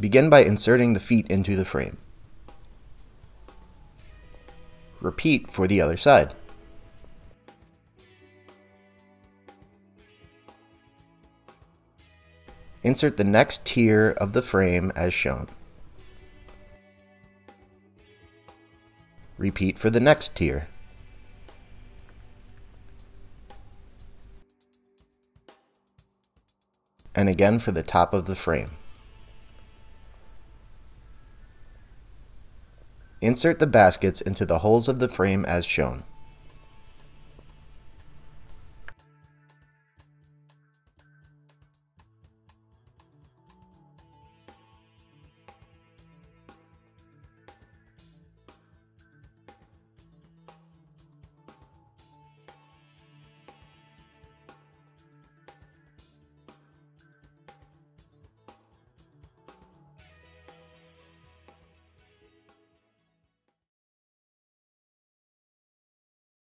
Begin by inserting the feet into the frame. Repeat for the other side. Insert the next tier of the frame as shown. Repeat for the next tier. And again for the top of the frame. Insert the baskets into the holes of the frame as shown.